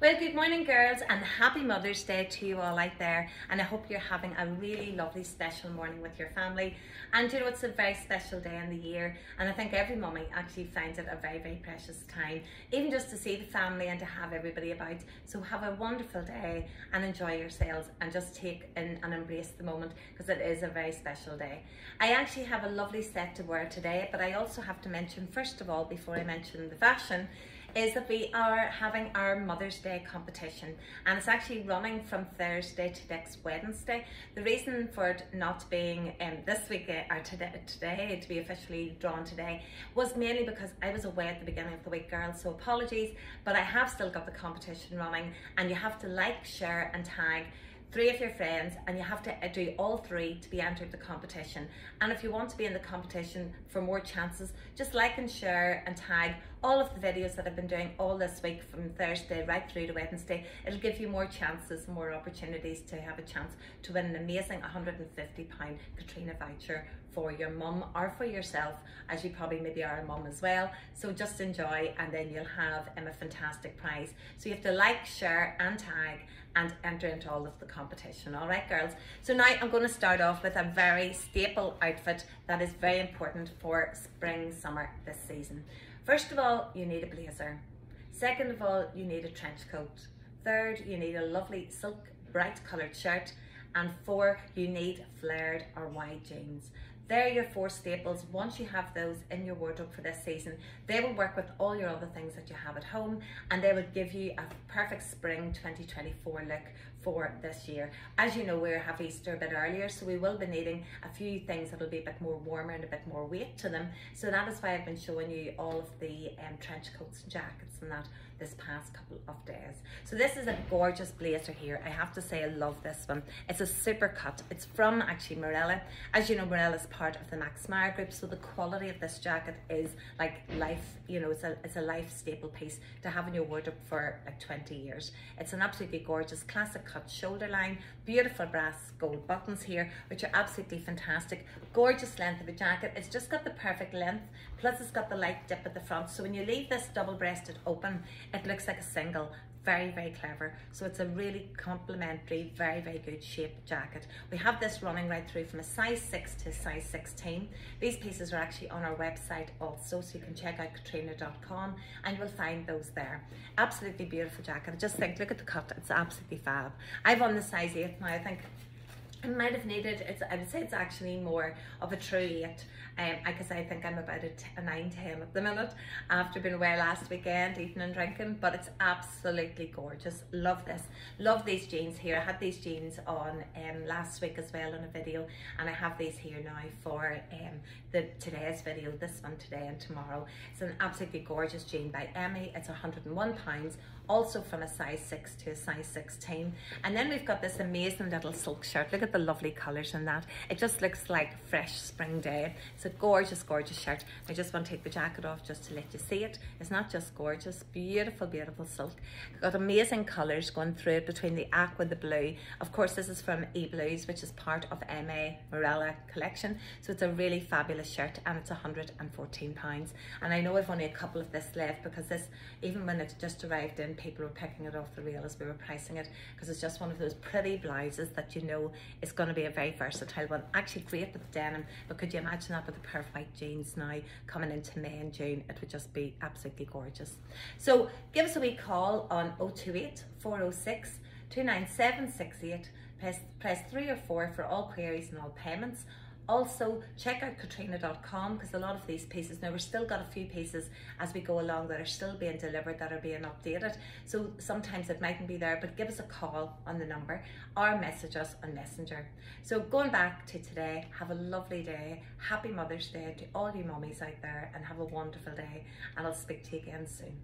Well, good morning, girls, and happy Mother's Day to you all out there. And I hope you're having a really lovely, special morning with your family. And you know, it's a very special day in the year, and I think every mummy actually finds it a very, very precious time, even just to see the family and to have everybody about. So, have a wonderful day and enjoy yourselves, and just take in and embrace the moment because it is a very special day. I actually have a lovely set to wear today, but I also have to mention, first of all, before I mention the fashion, is that we are having our Mother's Day competition and it's actually running from Thursday to next Wednesday. The reason for it not being um, this week uh, or today, today to be officially drawn today was mainly because I was away at the beginning of the week girls so apologies but I have still got the competition running and you have to like, share and tag three of your friends and you have to uh, do all three to be entered the competition and if you want to be in the competition for more chances just like and share and tag all of the videos that I've been doing all this week from Thursday right through to Wednesday it'll give you more chances more opportunities to have a chance to win an amazing 150 pound Katriona voucher for your mum or for yourself as you probably maybe are a mum as well so just enjoy and then you'll have um, a fantastic prize so you have to like share and tag and enter into all of the competition. All right, girls. So now I'm going to start off with a very staple outfit that is very important for spring, summer this season. First of all, you need a blazer. Second of all, you need a trench coat. Third, you need a lovely silk bright coloured shirt. And four, you need flared or wide jeans. They're your four staples. Once you have those in your wardrobe for this season, they will work with all your other things that you have at home and they will give you a perfect spring 2024 look for this year. As you know, we have Easter a bit earlier, so we will be needing a few things that will be a bit more warmer and a bit more weight to them. So that is why I've been showing you all of the um, trench coats and jackets and that this past couple of days. So this is a gorgeous blazer here. I have to say I love this one. It's a super cut. It's from actually Marella. As you know, Marella is part of the Max Mara group, so the quality of this jacket is like life, you know, it's a, it's a life staple piece to have in your wardrobe for like 20 years. It's an absolutely gorgeous classic cut shoulder line, beautiful brass gold buttons here, which are absolutely fantastic. Gorgeous length of a jacket. It's just got the perfect length, plus it's got the light dip at the front. So when you leave this double-breasted open, it looks like a single. Very very clever. So it's a really complimentary very very good shaped jacket. We have this running right through from a size 6 to size 16 these pieces are actually on our website also so you can check out katriona.com and you'll find those there. Absolutely beautiful jacket. Just think look at the cut. It's absolutely fab. I've on the size 8 now. I think I might have needed, it's, I would say it's actually more of a true 8 um, because I think I'm about a, a 9, 10 at the minute after being away last weekend eating and drinking but it's absolutely gorgeous, love this, love these jeans here, I had these jeans on um, last week as well in a video and I have these here now for um, the today's video, this one today and tomorrow. It's an absolutely gorgeous jean by Emme, it's 101 pounds also from a size 6 to a size 16 and then we've got this amazing little silk shirt. Look at the lovely colors in that. It just looks like fresh spring day. It's a gorgeous gorgeous shirt. I just want to take the jacket off just to let you see it. It's not just gorgeous beautiful beautiful silk. Got amazing colors going through it between the aqua and the blue. Of course this is from E Blues which is part of MA Marella collection. So it's a really fabulous shirt and it's 114 pounds. And I know I've only a couple of this left because this even when it just arrived in people were picking it off the rail as we were pricing it because it's just one of those pretty blouses that you know is going to be a very versatile one. Actually great with denim, but could you imagine that with the perfect white jeans now coming into May and June? It would just be absolutely gorgeous. So give us a wee call on 028 406 29768. Press, press 3 or 4 for all queries and all payments also, check out Katriona.com because a lot of these pieces, now we've still got a few pieces as we go along that are still being delivered, that are being updated. So sometimes it mightn't be there, but give us a call on the number or message us on Messenger. So going back to today, have a lovely day. Happy Mother's Day to all you mummies out there and have a wonderful day. And I'll speak to you again soon.